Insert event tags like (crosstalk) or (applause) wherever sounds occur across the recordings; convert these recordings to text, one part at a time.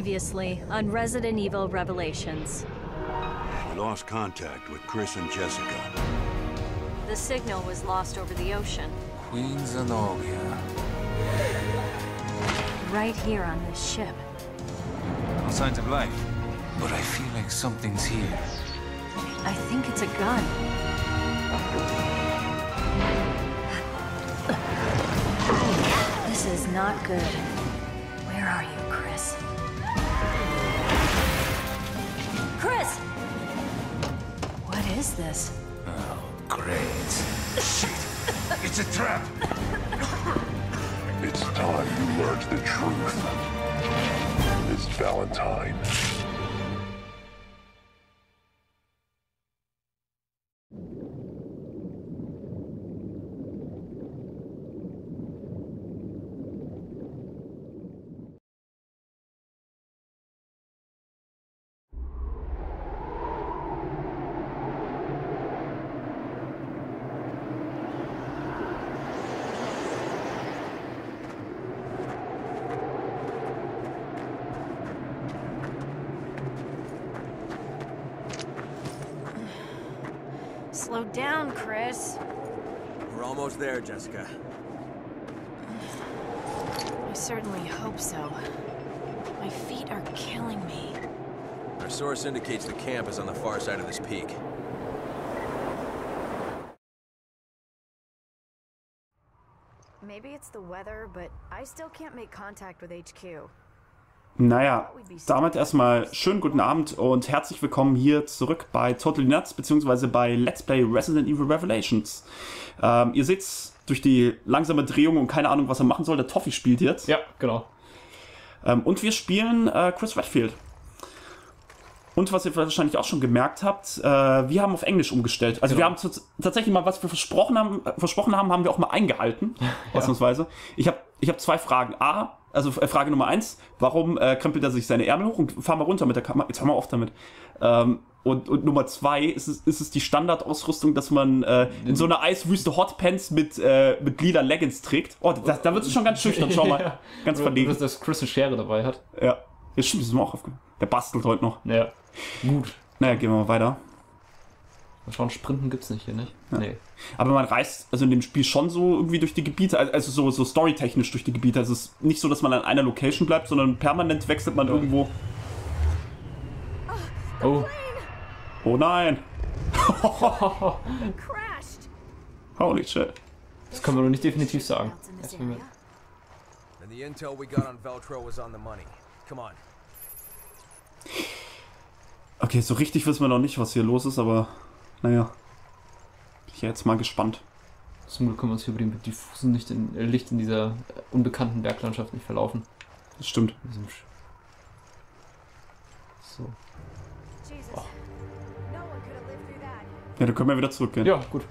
Previously on Resident Evil Revelations. We lost contact with Chris and Jessica. The signal was lost over the ocean. Queen Zenobia. Right here on this ship. No signs of life. But I feel like something's here. I think it's a gun. This is not good. Where are you, Chris? Chris! What is this? Oh, great. Shit! It's a trap! It's time you learned the truth. Miss Valentine. Slow down, Chris. We're almost there, Jessica. I certainly hope so. My feet are killing me. Our source indicates the camp is on the far side of this peak. Maybe it's the weather, but I still can't make contact with HQ. Naja, damit erstmal schönen guten Abend und herzlich willkommen hier zurück bei Totally Nuts, beziehungsweise bei Let's Play Resident Evil Revelations. Ähm, ihr seht durch die langsame Drehung und keine Ahnung, was er machen soll, der Toffee spielt jetzt. Ja, genau. Ähm, und wir spielen äh, Chris Redfield. Und was ihr wahrscheinlich auch schon gemerkt habt, äh, wir haben auf Englisch umgestellt. Also Genau. wir haben tatsächlich mal, was wir versprochen haben, äh, versprochen haben, haben wir auch mal eingehalten, (laughs) ausnahmsweise. Ich habe ich hab zwei Fragen. A, also äh, Frage Nummer eins, warum äh, krempelt er sich seine Ärmel hoch und fahr mal runter mit der Kamera? Jetzt hör mal auf damit. Ähm, und, und Nummer zwei, ist es, ist es die Standardausrüstung, dass man äh, in so einer Eiswüste Hotpants mit, äh, mit lila Leggings trägt? Oh, da, da wird es schon ganz schüchtern, schau mal. (laughs) Ganz verlegen. dass, dass Chris eine Schere dabei hat. Ja. Ja, stimmt, das ist mir auch aufgefallen. Der bastelt heute noch. Ja. Gut. Naja, gehen wir mal weiter. Schauen, Sprinten gibt's nicht hier, nicht? Nee. Aber man reist also in dem Spiel schon so irgendwie durch die Gebiete, also- so, so storytechnisch durch die Gebiete. Also es ist nicht so, dass man an einer Location bleibt, sondern permanent wechselt man irgendwo. Oh, Oh nein! (laughs) Crashed! Holy shit. das können wir noch nicht definitiv sagen. Okay, so richtig wissen wir noch nicht, was hier los ist, aber naja. Bin ich jetzt mal gespannt. Zum Glück können wir uns hier über den diffusen Licht in, äh, Licht in dieser äh, unbekannten Berglandschaft nicht verlaufen. Das stimmt. So. Jesus. No one could have lived through that. Ja, dann können wir wieder zurückgehen. Ja, gut.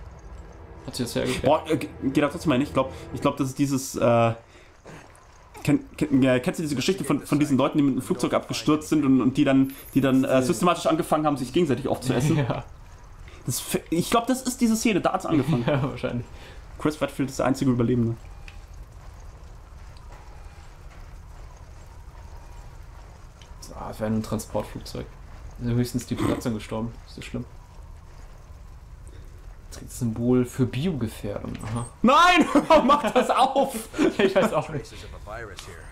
Hat sich jetzt hergegeben. Boah, äh, geht da trotzdem mal hin. Ich glaube, ich glaub, das ist dieses. Äh, kenn, kenn, ja, kennst du diese Geschichte von, von diesen Leuten, die mit einem Flugzeug abgestürzt sind und, und die dann, die dann äh, systematisch angefangen haben, sich gegenseitig aufzuessen? (laughs) Ja, Das, ich glaube, das ist diese Szene, da hat es angefangen. (laughs) ja, wahrscheinlich. Chris Redfield ist der einzige Überlebende. Ah, es wäre ein Transportflugzeug. Da sind höchstens die Piloten gestorben. Ist das schlimm? Symbol für Biogefährdung. Aha. Nein! (laughs) Mach das auf! Ich weiß auch nicht. Traces of a virus here.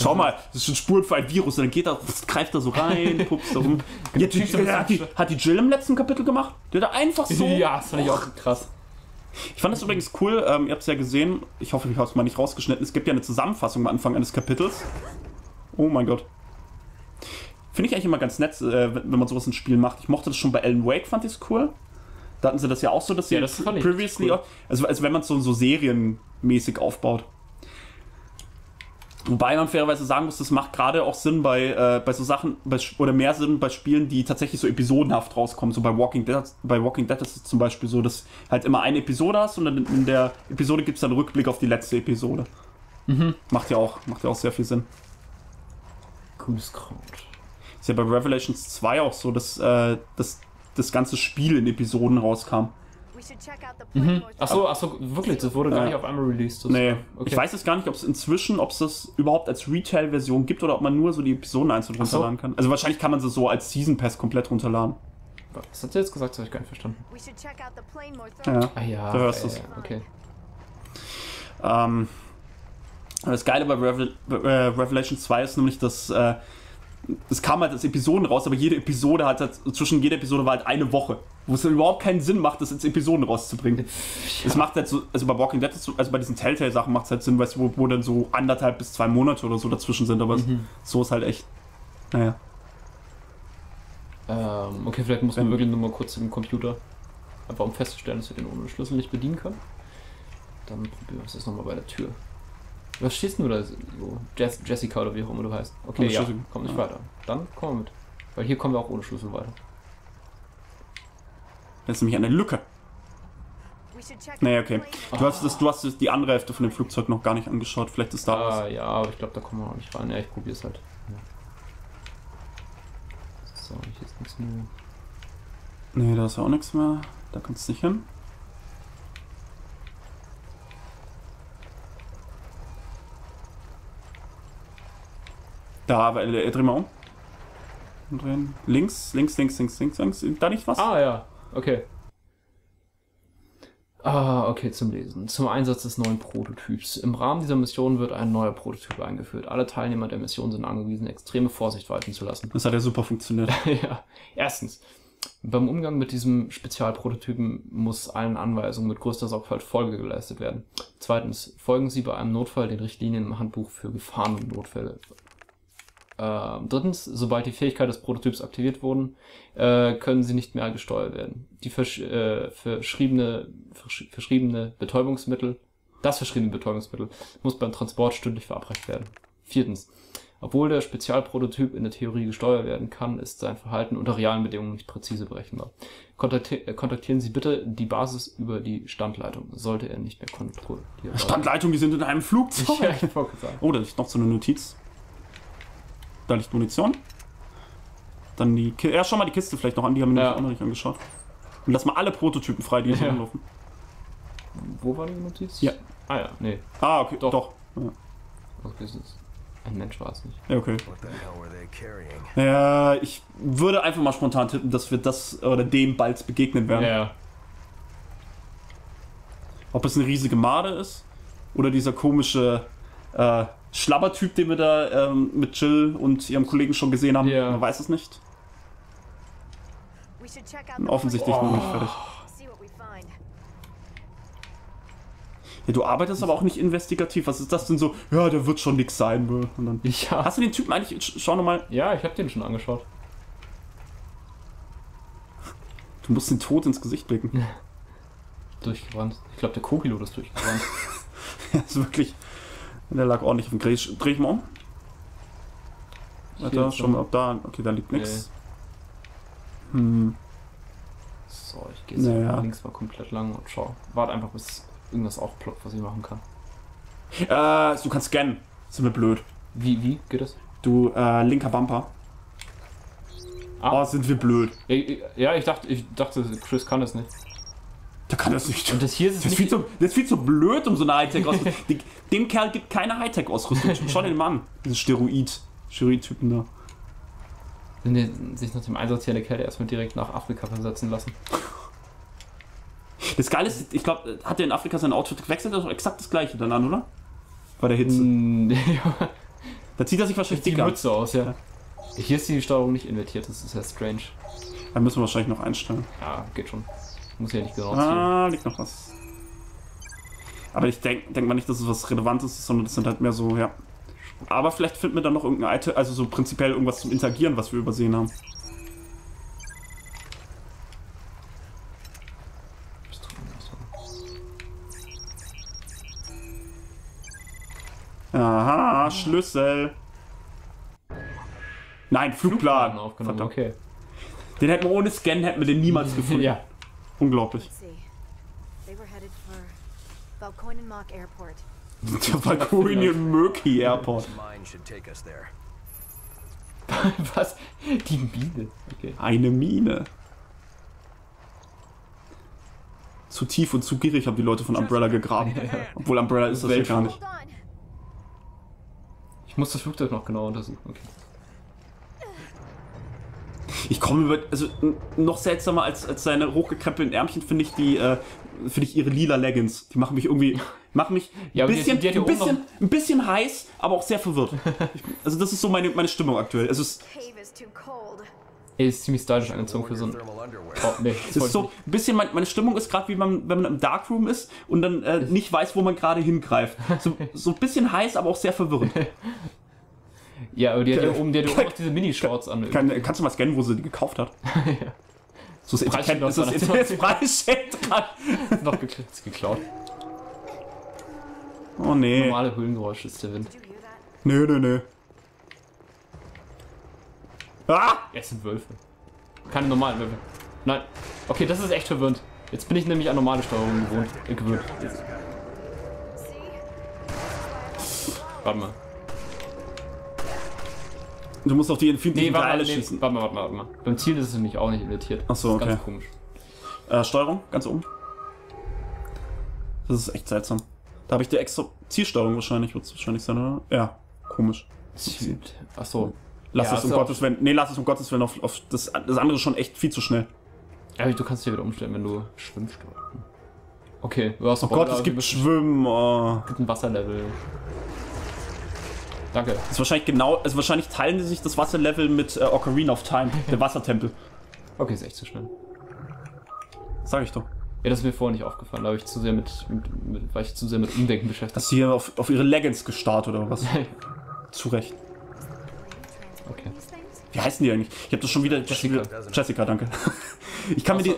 Schau mal, das ist schon Spuren für ein Virus. Und dann geht er, greift er so rein, (laughs) pupst da rum. Ja, die, die, hat, die, hat die Jill im letzten Kapitel gemacht? Der hat einfach so. Ja, das fand ich auch krass. Ich fand das übrigens cool, ähm, ihr habt es ja gesehen, ich hoffe, ich habe es mal nicht rausgeschnitten. Es gibt ja eine Zusammenfassung am Anfang eines Kapitels. Oh mein Gott. Finde ich eigentlich immer ganz nett, äh, wenn man sowas in Spielen macht. Ich mochte das schon bei Alan Wake, fand ich es cool. Da hatten sie das ja auch so, dass sie Ja, das previously, cool. auch- also, also wenn man es so, so serienmäßig aufbaut. Wobei man fairerweise sagen muss, das macht gerade auch Sinn bei, äh, bei so Sachen, bei, oder mehr Sinn bei Spielen, die tatsächlich so episodenhaft rauskommen. So bei Walking Dead, bei Walking Dead ist es zum Beispiel so, dass halt immer eine Episode hast und dann in der Episode gibt es dann einen Rückblick auf die letzte Episode. Macht ja auch, macht ja auch sehr viel Sinn. Grünes Kraut. Ist ja bei Revelations 2 auch so, dass, äh, dass das ganze Spiel in Episoden rauskam. We should check out the plane Mhm. Achso, achso, wirklich, das wurde gar Ja. nicht auf einmal released. Das, Nee, okay. ich weiß jetzt gar nicht, ob es inzwischen, ob es das überhaupt als Retail-Version gibt oder ob man nur so die Episoden einzeln Ach so. runterladen kann. Also wahrscheinlich kann man sie so als Season Pass komplett runterladen. Was hat sie jetzt gesagt? Das habe ich gar nicht verstanden. We should check out the plane more Ja. Ah ja, Da hörst du's. okay. Ähm, das Geile bei Revel äh, Revelation 2 ist nämlich, dass äh, es kam halt als Episoden raus, aber jede Episode hat halt, zwischen jeder Episode war halt eine Woche. Wo es überhaupt keinen Sinn macht, das als Episoden rauszubringen. Es macht halt so, also bei Walking Dead, also bei diesen Telltale-Sachen macht es halt Sinn, weißt du, wo, wo dann so anderthalb bis zwei Monate oder so dazwischen sind, aber so ist halt echt. Naja. Ähm, okay, vielleicht muss man Wenn- wirklich nur mal kurz im Computer, einfach um festzustellen, dass wir den ohne Schlüssel nicht bedienen können. Dann probieren wir es jetzt nochmal bei der Tür. Was denn du da so? Jess, Jessica oder wie auch immer du heißt. Okay, ja, Schlüssel. komm nicht Ja. weiter. Dann komm mal mit. Weil hier kommen wir auch ohne Schlüssel weiter. Das ist nämlich eine Lücke. The okay. Du hast, das, du hast das- die andere Hälfte von dem Flugzeug noch gar nicht angeschaut. Vielleicht ist da was. Ah, ja, aber ich glaube, da kommen wir noch nicht rein. Ja, ich probiere es halt. Ja. So, hier ist nichts mehr. Nee, da ist ja auch nichts mehr. Da kannst du nicht hin. Da, mal um. Umdrehen. Links, links, links, links, links, links. Da nicht was? Ah, ja, okay. Ah, okay, zum Lesen. Zum Einsatz des neuen Prototyps. Im Rahmen dieser Mission wird ein neuer Prototyp eingeführt. Alle Teilnehmer der Mission sind angewiesen, extreme Vorsicht walten zu lassen. Das hat ja super funktioniert. (laughs) ja. Erstens, beim Umgang mit diesem Spezialprototypen muss allen Anweisungen mit größter Sorgfalt Folge geleistet werden. Zweitens, folgen Sie bei einem Notfall den Richtlinien im Handbuch für Gefahren und Notfälle. Ähm, drittens, sobald die Fähigkeit des Prototyps aktiviert wurden, äh, können sie nicht mehr gesteuert werden. Die versch äh, verschriebene, versch verschriebene Betäubungsmittel, das verschriebene Betäubungsmittel muss beim Transport stündlich verabreicht werden. Viertens, obwohl der Spezialprototyp in der Theorie gesteuert werden kann, ist sein Verhalten unter realen Bedingungen nicht präzise berechenbar. Kontakti äh, kontaktieren Sie bitte die Basis über die Standleitung, sollte er nicht mehr kontrolliert werden. Standleitung, die sind in einem Flugzeug. (laughs) Ja, ich. Oh, da liegt noch so eine Notiz. Da liegt Munition. Dann die Kiste. Ja, schau mal die Kiste vielleicht noch an, die haben wir Ja. nämlich auch noch nicht angeschaut. Und lass mal alle Prototypen frei, die hier Ja. rumlaufen. Wo war die Notiz? Ja. Ah ja, nee. Ah, okay, Doch. doch. Ja. Okay, Ein Mensch war es nicht. Ja, okay. What the hell were they carrying? Ja, ich würde einfach mal spontan tippen, dass wir das oder dem bald begegnen werden. Ja. Ob es eine riesige Made ist oder dieser komische äh, Schlabbertyp, den wir da ähm, mit Jill und ihrem Kollegen schon gesehen haben. Ja. Man weiß es nicht. The offensichtlich noch nicht fertig. we find. Ja, du arbeitest aber auch nicht investigativ. Was ist das denn so? Ja, der wird schon nix sein. Und dann, Ja. hast du den Typen eigentlich? sch- Schau nochmal. Ja, ich habe den schon angeschaut. Du musst den Tod ins Gesicht blicken. (laughs) Durchgebrannt. Ich glaube, der Co-Pilot ist durchgebrannt. (laughs) Das ist wirklich. Der lag ordentlich auf dem Dreh. Dreh ich mal um. Warte, jetzt schau mal, ob da. Okay, da liegt nichts. Hm. so, ich gehe jetzt Naja. links mal komplett lang und schau. Warte einfach, bis irgendwas aufploppt, was ich machen kann. Äh, du kannst scannen. Sind wir blöd. Wie, wie geht das? Du, äh, linker Bumper. Ah. Oh, sind wir blöd. Ja, Ja, ich dachte, ich dachte, Chris kann das nicht. Der kann das nicht. Und das hier ist Das ist, viel zu, das ist viel zu blöd, um so eine Hightech-Ausrüstung. (laughs) Die- Dem Kerl gibt keine Hightech-Ausrüstung. Dir den Mann. Diesen Steroid. Steroid-Typen da. Wenn die sich nach dem Einsatz hier in der Kälte erstmal direkt nach Afrika versetzen lassen. Das Geile ist, ich glaube, hat er in Afrika sein Outfit gewechselt? Das ist doch exakt das gleiche dann an, oder? Bei der Hitze. Mm, (laughs) ja, Da zieht er sich wahrscheinlich die dick an. Mütze aus, ja. Hier ist die Steuerung nicht invertiert, das ist ja strange. Da müssen wir wahrscheinlich noch einstellen. Ja, geht schon. Muss ja nicht genau. Ah, liegt noch was. Aber ich denke denk mal nicht, dass es was Relevantes ist, sondern das sind halt mehr so, ja. Aber vielleicht finden wir dann noch irgendein Item, also so prinzipiell irgendwas zum Interagieren, was wir übersehen haben. Aha, Schlüssel. Nein, Flugplan. aufgenommen, Verdammt. okay. Den hätten wir ohne Scan hätten wir den niemals (laughs) gefunden. Ja. Unglaublich. Der Valkyrian (laughs) Murky Airport. Mine. (laughs) Was? Die Biene. Okay. Eine Mine. zu tief und zu gierig haben die Leute von Umbrella gegraben. Obwohl Umbrella ist das ja gar nicht. Ich muss das Flugzeug noch genau untersuchen. Okay. Ich komme über. Also noch seltsamer als, als seine hochgekrempelten Ärmchen finde ich die, äh, finde ich ihre lila Leggings. Die machen mich irgendwie. Machen mich (laughs) Ja, ein die- bisschen, die ja ein, bisschen, ein bisschen heiß, aber auch sehr verwirrt. Ich, also das ist so meine, meine Stimmung aktuell. Es ist. Er ist ziemlich stylisch angezogen für so ein. Oh, nee, es ist so ein bisschen, mein, meine Stimmung ist gerade wie man, wenn man im Darkroom ist und dann äh, nicht weiß, wo man gerade hingreift. So, so ein bisschen heiß, aber auch sehr verwirrend. (laughs) Ja, aber die hat ja oben, die hat ja oben auch diese Mini-Shorts an. Kann, kannst du mal scannen, wo sie die gekauft hat? (laughs) So ist Preisschild Etikett, (laughs) ist das jetzt Preisschild dran. noch geklaut. Oh nee. Normale Höhlengeräusche ist der Wind. Nö, nö, nö. Ah! Es sind Wölfe. Keine normalen Wölfe. Nein. Okay, das ist echt verwirrend. Jetzt bin ich nämlich an normale Steuerung gewohnt. Äh, gewöhnt. Warte mal. Du musst auf die Infinity Nee, Teile nee, schießen. warte mal, warte mal, warte mal. Beim Ziel ist es nämlich auch nicht invertiert. Ach so, Das ist Ganz okay. komisch. Äh, Steuerung, ganz oben. Das ist echt seltsam. Da habe ich die extra Zielsteuerung wahrscheinlich, wird es wahrscheinlich sein, oder? Ja, komisch. Ziel. Achso. Lass Ja, es um auch- Gottes Willen. Nee, lass es um Gottes Willen auf, auf das, das andere ist schon echt viel zu schnell. Ja, du kannst hier wieder umstellen, wenn du schwimmst. Okay, du hast Oh Gott, es gibt Schwimmen. Oh. gibt ein Wasserlevel. Danke. Das ist wahrscheinlich genau, also wahrscheinlich teilen die sich das Wasserlevel mit äh, Ocarina of Time, (laughs) der Wassertempel. Okay, ist echt zu schnell. Sag ich doch. Ja, das ist mir vorher nicht aufgefallen. Da habe ich zu sehr mit, mit, mit war ich zu sehr mit Umdenken beschäftigt. Hast du hier auf, auf ihre Leggings gestarrt oder was? (laughs) Zu Recht. Okay. Wie heißen die eigentlich? Ich habe das schon wieder. Jessica. Jessica, Jessica danke. (laughs) Ich kann mir die.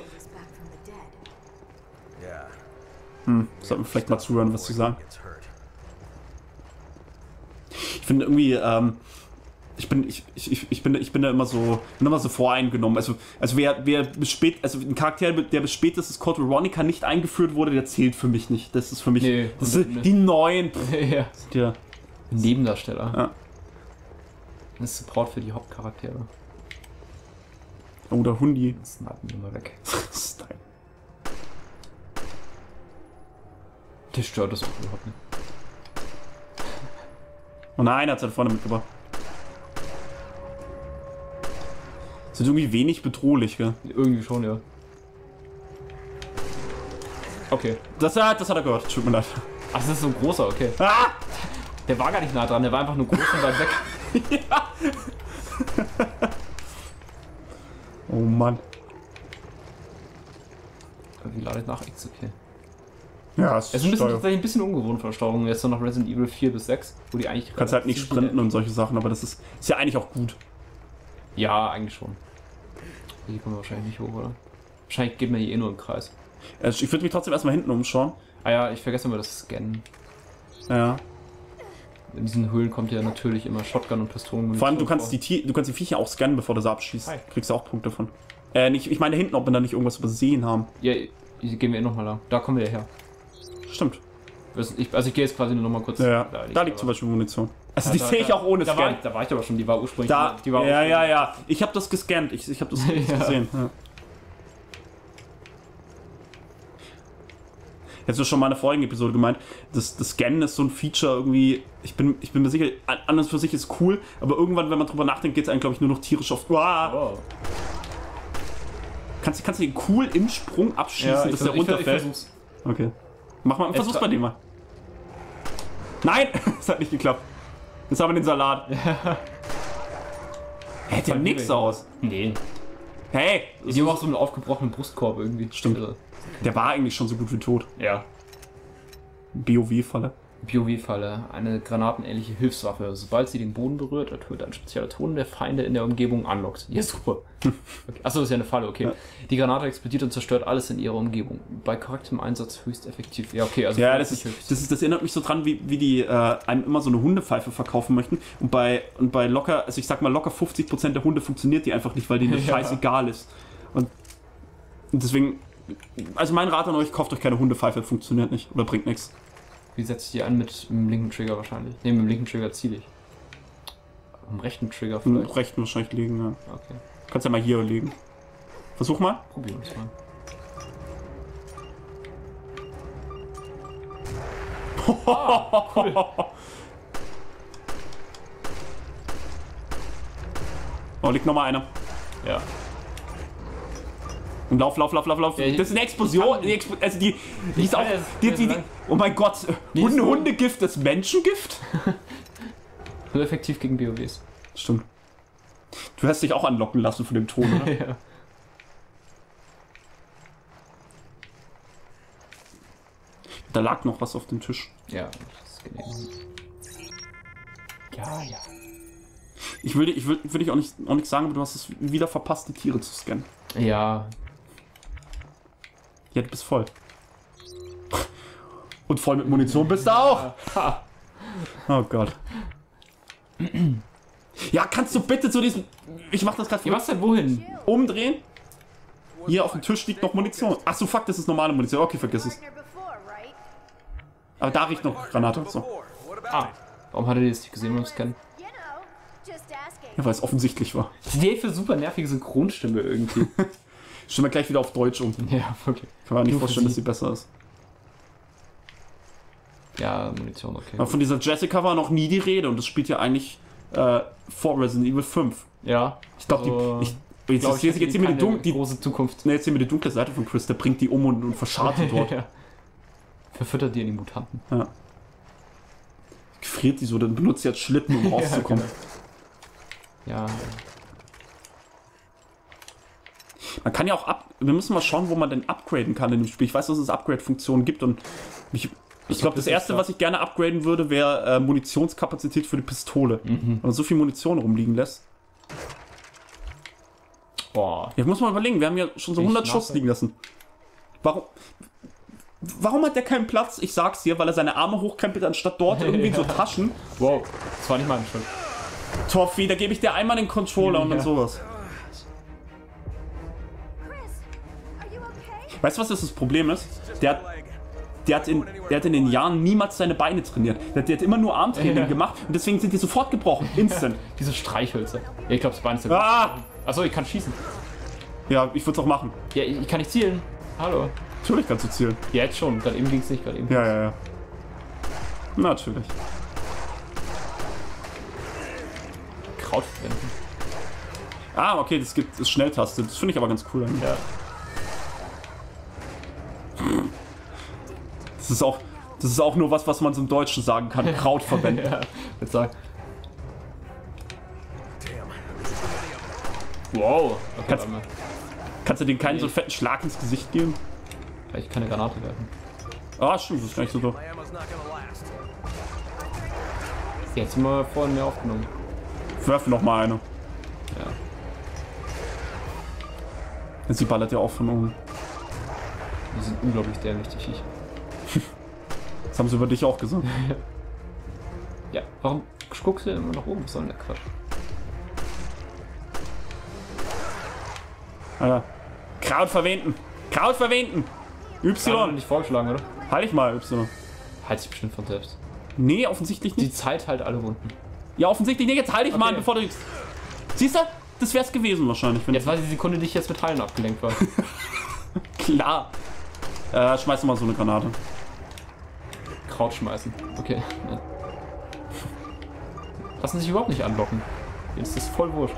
Hm, sollten wir vielleicht mal zuhören, was sie sagen. Finde irgendwie, ähm, ich bin, ich, ich, ich- bin, ich bin da immer so, bin immer so voreingenommen. Also, also wer, wer bis spät, also ein Charakter, der bis spätestens Code Veronica nicht eingeführt wurde, der zählt für mich nicht. Das ist für mich, Nee, das nee. sind die neuen. (laughs) Pff, ja. der, Nebendarsteller. Ja. Das ist Support für die Hauptcharaktere. oder Hundi. Das schneiden wir mal weg. (laughs) Style. Der stört das überhaupt nicht. Oh nein, er hat seine Freunde mitgebracht. Sind irgendwie wenig bedrohlich, gell? Irgendwie schon, ja. Okay. Das, hat- das hat er gehört, tut mir leid. Ach, das ist so ein großer, okay. Ah! Der war gar nicht nah dran, der war einfach nur groß und weit weg. (laughs) Oh Mann. Wie ladet nach X, okay. Ja, es ist ein bisschen, tatsächlich ein bisschen ungewohnt von der Steuerung. Jetzt noch Resident Evil 4 bis 6, wo die eigentlich. Du kannst halt nicht sprinten und solche Sachen, aber das ist, ist ja eigentlich auch gut. Ja, eigentlich schon. Hier kommen wir wahrscheinlich nicht hoch, oder? Wahrscheinlich geht man hier eh nur im Kreis. Ich würde mich trotzdem erstmal hinten umschauen. Ah ja, ich vergesse immer das Scannen. Ja. In diesen Höhlen kommt ja natürlich immer Shotgun und Pistolen. Vor allem, du kannst die Tier, du kannst die Viecher auch scannen, bevor du sie abschießt. Hi. Kriegst du auch Punkte von. Äh, nicht, ich meine hinten, ob wir da nicht irgendwas übersehen haben. Ja, hier gehen wir eh nochmal lang. Da kommen wir ja her. Stimmt. Also ich, also ich gehe jetzt quasi nur nochmal kurz. Ja, ja. Da, liegt zum Beispiel Munition. Also Ja, die da- sehe ich da- auch ohne da war, Scan. ich, da war ich aber schon, die war ursprünglich. Da, die war ja, ursprünglich- ja, ja. Ich habe das gescannt. Ich, ich habe das (laughs) Ja. gesehen. Ja. Jetzt du schon mal in der vorigen Episode gemeint, das, das Scannen ist so ein Feature irgendwie, ich bin, ich bin mir sicher, an- an und für sich ist cool, aber irgendwann, wenn man drüber nachdenkt, geht es einem, glaube ich, nur noch tierisch auf. Uah! Oh. Kannst, du- kannst du den cool im Sprung abschießen, dass der vers- ich, vers- ich runterfällt? versuch's. Okay. Mach mal, versuch's tra- bei dem mal. Nein! (laughs) Es hat nicht geklappt. Jetzt haben wir den Salat. (laughs) Hält ja nix aus. Nee. Hey! Die haben auch so einen aufgebrochenen Brustkorb irgendwie. Stimmt. Der war eigentlich schon so gut wie tot. Ja. BOW-Falle. POW-Falle, eine granatenähnliche Hilfswaffe. Sobald sie den Boden berührt, ertönt ein spezieller Ton der Feinde in der Umgebung anlockt. Ja, super. (laughs) Okay. Achso, ist ja eine Falle, okay. Ja. Die Granate explodiert und zerstört alles in ihrer Umgebung. Bei korrektem Einsatz höchst effektiv. Ja, okay, also Ja, das ist, höchst. das ist, das erinnert mich so dran, wie, wie die äh, einem immer so eine Hundepfeife verkaufen möchten. Und bei, und bei locker, also ich sag mal locker 50% der Hunde funktioniert die einfach nicht, weil denen das (laughs) Ja. scheißegal ist. Und, und deswegen, also mein Rat an euch, kauft euch keine Hundepfeife, funktioniert nicht oder bringt nichts. Wie setze ich die an mit, dem linken Trigger wahrscheinlich? Ne, mit dem linken Trigger ziele ich. Mit rechten Trigger vielleicht? Mit rechten wahrscheinlich liegen, ja. Okay. Kannst ja mal hier liegen. Versuch mal. Probier es mal. Ah, (laughs) cool. Oh, liegt nochmal einer. Ja. Und lauf, lauf, lauf, lauf, lauf. Ja, ich- das ist eine Explosion. Die Expl also die, die ist auch. Die, die, die, oh mein Gott. Hunde, so- Hundegift ist Menschengift? (laughs) Nur effektiv gegen BOWs. Stimmt. Du hast dich auch anlocken lassen von dem Ton, oder? (laughs) ja. Da lag noch was auf dem Tisch. Ja, das ist genehm. Ja, ja. Ich will, dir- ich will, will dich auch nicht, auch nicht sagen, aber du hast es wieder verpasst, die Tiere zu scannen. Ja, Ja, du bist voll. Und voll mit Munition bist du auch. Ha. Oh Gott. Ja, kannst du bitte zu diesem. Ich mach das gerade Ja, was denn wohin? umdrehen? Hier auf dem Tisch liegt noch Munition. Ach so, fuck, das ist normale Munition. Okay, vergiss es. Aber da riecht noch Granate. So. Ah, warum hat er die jetzt nicht gesehen beim Scannen? You know, just asking. Ja, weil es offensichtlich war. Die für super nervige Synchronstimme irgendwie. (laughs) Stellen wir gleich wieder auf Deutsch um. ja, wirklich. Kann man nicht vorstellen, dass sie. besser ist. Ja, Munition, okay. Aber von dieser Jessica war noch nie die Rede und das spielt ja eigentlich äh, vor Resident Evil 5. Ja, Ich glaube, Also, die. Ich, jetzt, glaub jetzt, jetzt, die sehen wir die, Dun die, große Zukunft. ne, jetzt sehen wir die dunkle Seite von Chris, der bringt die um und, und verscharrt die (laughs) dort. ja. Verfüttert die in die Mutanten. Ja. Friert die so, dann benutzt sie als Schlitten, um (laughs) rauszukommen. Ja, Man kann ja auch ab. Wir müssen mal schauen, wo man denn upgraden kann in dem Spiel. Ich weiß, dass es Upgrade-Funktionen gibt und ich, ich glaube, das erste, ja- was ich gerne upgraden würde, wäre äh, Munitionskapazität für die Pistole. Mhm. Wenn man so viel Munition rumliegen lässt. boah. Ja, muss man überlegen, wir haben ja schon so Ich 100 mache- Schuss liegen lassen. Warum? Warum hat der keinen Platz? Ich sag's dir, weil er seine Arme hochkrempelt, anstatt dort (laughs) irgendwie so Taschen. Wow, das war nicht meine Schuld. Toffi, da gebe ich dir einmal den Controller und dann Ja. sowas. Weißt du, was das, das Problem ist? Der hat, der, hat in, der hat in den Jahren niemals seine Beine trainiert. Der, der hat immer nur Armtraining Ja. (laughs) gemacht und deswegen sind die sofort gebrochen. Instant. (laughs) Diese Streichhölzer. Ja, ich glaube, das Bein ist ja Ah! Achso, ich kann schießen. Ja, ich würde es auch machen. Ja, ich, ich kann nicht zielen. Hallo. Natürlich kannst du zielen. Ja, jetzt schon. Gerade eben ging es nicht, gerade eben. Ja, ja, ja. Natürlich. Kraut verwenden. Ah, okay, das gibt es Schnelltaste. Das finde ich aber ganz cool. eigentlich. Ja. Das ist auch, das ist auch nur was, was man zum Deutschen sagen kann. (laughs) Kraut verwenden. Ja, jetzt sag. Wow. Okay, Kannst-. Kannst du denen keinen so fetten Schlag ins Gesicht geben? Ich kann eine Granate werfen. Ah, stimmt, das ist gar nicht so doof. Jetzt sind wir vorhin mehr aufgenommen. Werf noch mal eine. Ja. Sie ballert ja auch von oben. Die sind unglaublich dämlich, die Viecher. Haben sie über dich auch gesagt. (laughs) Ja, warum guckst du immer nach oben? Was soll denn der Quatsch? Alter. Kraut verwenden. Kraut verwenden. Y. nicht vorgeschlagen, oder? Halt ich mal, Y. Halt sich bestimmt von selbst. Nee, offensichtlich Die nicht. Zeit halt alle Runden. Ja, offensichtlich nicht. Jetzt halt ich mal, Okay. bevor du. Siehst du? Das wär's gewesen wahrscheinlich. Jetzt war die Sekunde, die ich jetzt mit Heilen abgelenkt war. (laughs) Klar. Äh, schmeiß doch mal so eine Granate. Kraut schmeißen. Okay. Lassen sich überhaupt nicht anlocken. Jetzt ist das voll wurscht.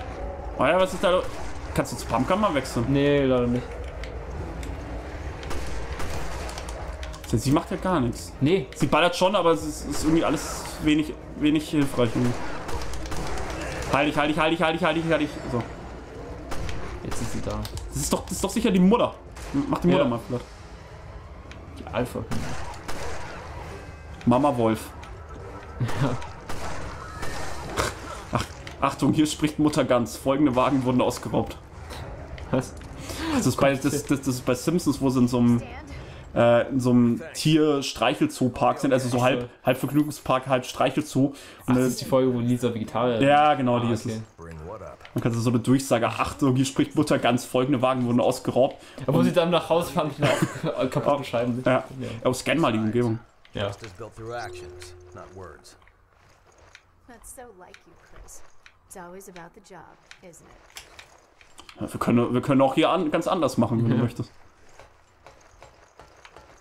Oh ja, was ist da? lo- Kannst du zu Pumpgun mal wechseln? Nee, leider nicht. Sie macht ja gar nichts. Nee, Sie ballert schon, aber es ist, ist irgendwie alles wenig, wenig hilfreich. irgendwie. Halt dich, halt dich, halt dich, halt dich, halt dich, halt dich. So. jetzt ist sie da. Das ist doch, das ist doch sicher die Mutter. Mach die Mutter Ja. mal vielleicht. Die Alpha. Mama Wolf. Ach, Achtung, hier spricht Mutter Gans. Folgende Wagen wurden ausgeraubt. Was? Das ist, bei, das, das, das ist bei Simpsons, wo sie in so einem, äh, in so einem Tier-Streichelzoo-Park sind. Also so halb, halb Vergnügungspark, halb Streichelzoo. Ach, Und, das ist die Folge, wo Lisa Vegetarier ja, genau, die Ah, ist okay. es. What up? Man kann so eine Durchsage, Achtung, hier spricht Mutter Gans. Folgende Wagen wurden ausgeraubt. Aber wo sie dann nach Hause fahren (laughs) kaputte Scheiben sind. Ja. Oh, scan mal die Umgebung. Ja. Trust is built through actions, not words. That's so like you, Chris. It's always about the job, isn't it? Ja, wir, können, wir können auch hier an, ganz anders machen, wenn du möchtest.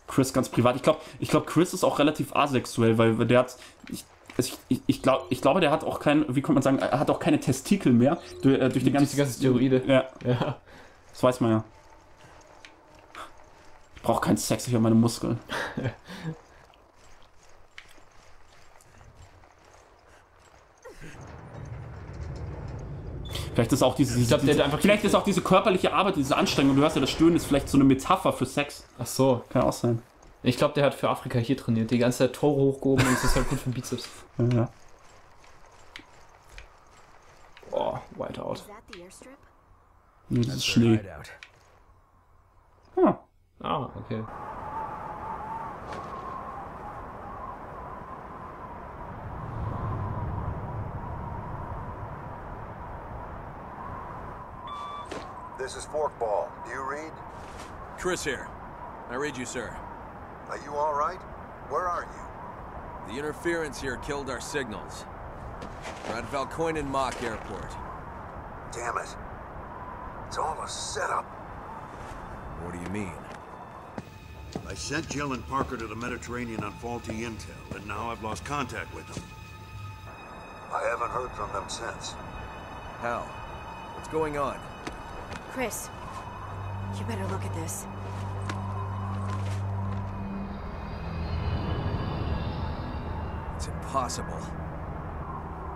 Chris ganz privat. Ich glaube, ich glaub, Chris ist auch relativ asexuell, weil der hat. Ich, ich, ich, ich, glaub, ich glaube, der hat auch kein, wie kann man sagen, er hat auch keine Testikel mehr durch, äh, durch die Durch ganzen die ganzen Steroide. Ja, Ja. das weiß man ja. Ich brauche keinen Sex, ich habe meine Muskeln. (laughs) Vielleicht ist auch diese, diese, glaub, der diese vielleicht ist auch diese körperliche Arbeit, diese Anstrengung, du hörst ja das Stöhnen, ist vielleicht so eine Metapher für Sex. Ach so. Kann auch sein. Ich glaube, der hat für Afrika hier trainiert. Die ganze Zeit Tore hochgehoben und das ist halt gut für den Bizeps. Ja. Oh, Whiteout. Nee, das ist Schnee. Ah, Ah, okay. This is Forkball. Do you read? Chris here. I read you, sir. Are you all right? Where are you? The interference here killed our signals. We're at Valkoinen Mock Airport. Damn it. It's all a setup. What do you mean? I sent Jill and Parker to the Mediterranean on faulty intel, and now I've lost contact with them. I haven't heard from them since. How? What's going on? Chris, you better look at this. It's impossible.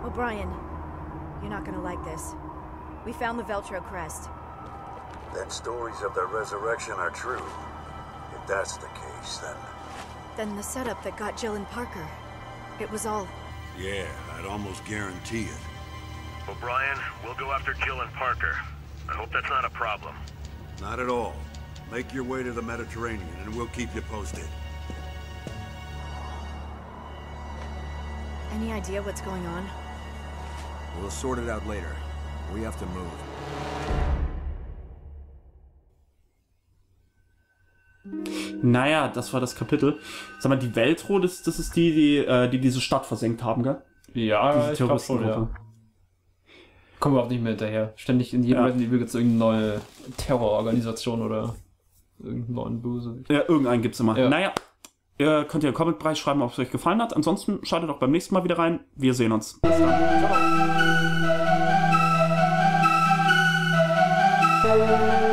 O'Brien, you're not gonna like this. We found the Veltro crest. Then stories of their resurrection are true. If that's the case, then Then the setup that got Jill and Parker. It was all. Yeah, I'd almost guarantee it. O'Brien, we'll go after Jill and Parker. I hope that's not a problem. Not at all. Make your way to the Mediterranean, and we'll keep you posted. Any idea what's going on? We'll sort it out later. We have to move. naja, das war das Kapitel. Sag mal, die Weltruhe, das, das ist die, die, äh, die diese Stadt versenkt haben, gell? Ja, Diese ich glaube schon, ja. Kommen wir auch nicht mehr hinterher. Ständig in jedem Ja. Resident Evil gibt es irgendeine neue Terrororganisation oder irgendeinen neuen Bösewicht. Ja, irgendeinen gibt's immer. Ja. Naja, ihr könnt ja einen Comment-Bereich schreiben, ob es euch gefallen hat. Ansonsten schaltet auch beim nächsten Mal wieder rein. Wir sehen uns. Bis dann. Ciao.